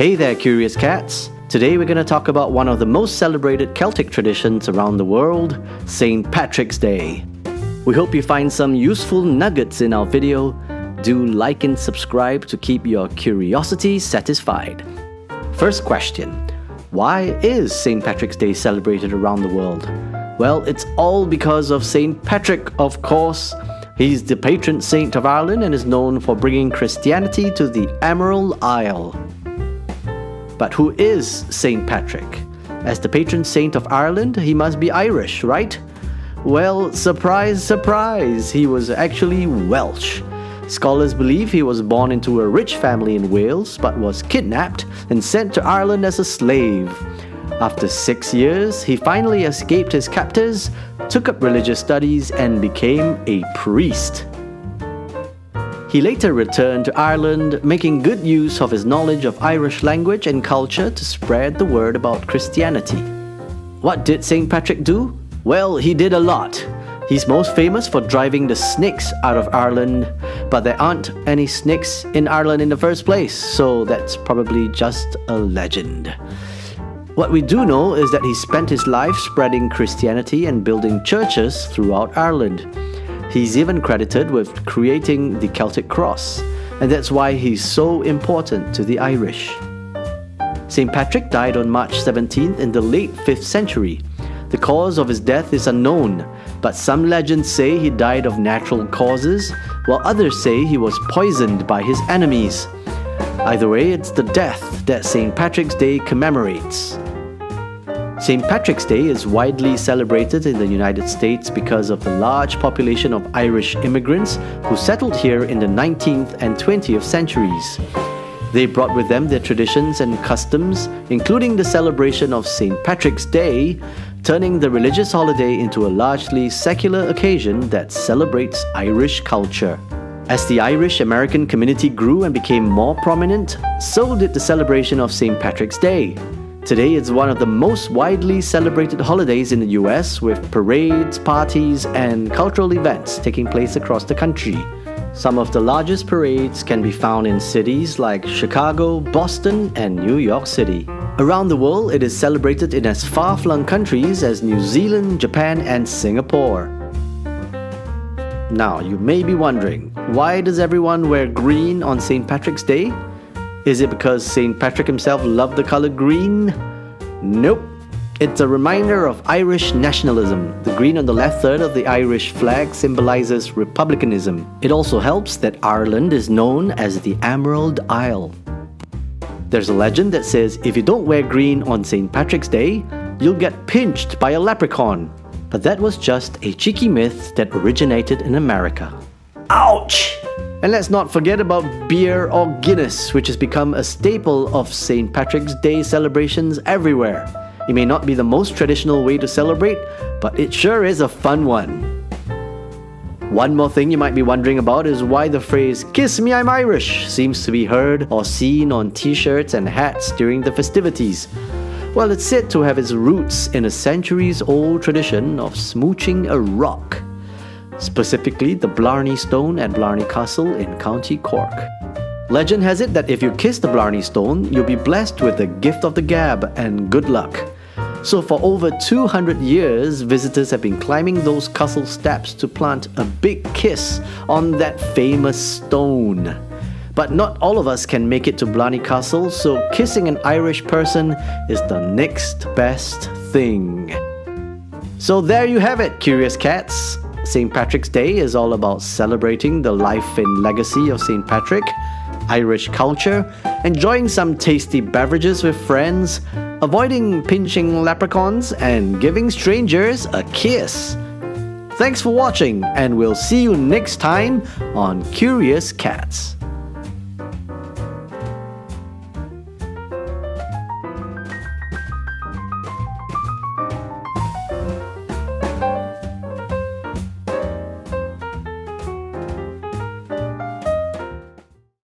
Hey there, curious cats! Today we're going to talk about one of the most celebrated Celtic traditions around the world, St. Patrick's Day. We hope you find some useful nuggets in our video. Do like and subscribe to keep your curiosity satisfied. First question Why is St. Patrick's Day celebrated around the world? Well, it's all because of St. Patrick, of course. He's the patron saint of Ireland and is known for bringing Christianity to the Emerald Isle. But who is St. Patrick? As the patron saint of Ireland, he must be Irish, right? Well, surprise, surprise, he was actually Welsh. Scholars believe he was born into a rich family in Wales but was kidnapped and sent to Ireland as a slave. After six years, he finally escaped his captors, took up religious studies, and became a priest. He later returned to Ireland, making good use of his knowledge of Irish language and culture to spread the word about Christianity. What did St. Patrick do? Well, he did a lot. He's most famous for driving the snakes out of Ireland, but there aren't any snakes in Ireland in the first place, so that's probably just a legend. What we do know is that he spent his life spreading Christianity and building churches throughout Ireland. He's even credited with creating the Celtic cross, and that's why he's so important to the Irish. St. Patrick died on March 17th in the late 5th century. The cause of his death is unknown, but some legends say he died of natural causes, while others say he was poisoned by his enemies. Either way, it's the death that St. Patrick's Day commemorates. St. Patrick's Day is widely celebrated in the United States because of the large population of Irish immigrants who settled here in the 19th and 20th centuries. They brought with them their traditions and customs, including the celebration of St. Patrick's Day, turning the religious holiday into a largely secular occasion that celebrates Irish culture. As the Irish American community grew and became more prominent, so did the celebration of St. Patrick's Day. Today it's one of the most widely celebrated holidays in the US with parades, parties, and cultural events taking place across the country. Some of the largest parades can be found in cities like Chicago, Boston, and New York City. Around the world, it is celebrated in as far flung countries as New Zealand, Japan, and Singapore. Now, you may be wondering why does everyone wear green on St. Patrick's Day? Is it because St. Patrick himself loved the color green? Nope. It's a reminder of Irish nationalism. The green on the left third of the Irish flag symbolizes republicanism. It also helps that Ireland is known as the Emerald Isle. There's a legend that says if you don't wear green on St. Patrick's Day, you'll get pinched by a leprechaun. But that was just a cheeky myth that originated in America. Ouch! And let's not forget about beer or Guinness, which has become a staple of St. Patrick's Day celebrations everywhere. It may not be the most traditional way to celebrate, but it sure is a fun one. One more thing you might be wondering about is why the phrase, Kiss me, I'm Irish, seems to be heard or seen on t shirts and hats during the festivities. Well, it's said to have its roots in a centuries old tradition of smooching a rock specifically the Blarney Stone at Blarney Castle in County Cork. Legend has it that if you kiss the Blarney Stone, you'll be blessed with the gift of the gab and good luck. So, for over 200 years, visitors have been climbing those castle steps to plant a big kiss on that famous stone. But not all of us can make it to Blarney Castle, so kissing an Irish person is the next best thing. So, there you have it, curious cats. St. Patrick's Day is all about celebrating the life and legacy of St. Patrick, Irish culture, enjoying some tasty beverages with friends, avoiding pinching leprechauns, and giving strangers a kiss. Thanks for watching, and we'll see you next time on Curious Cats.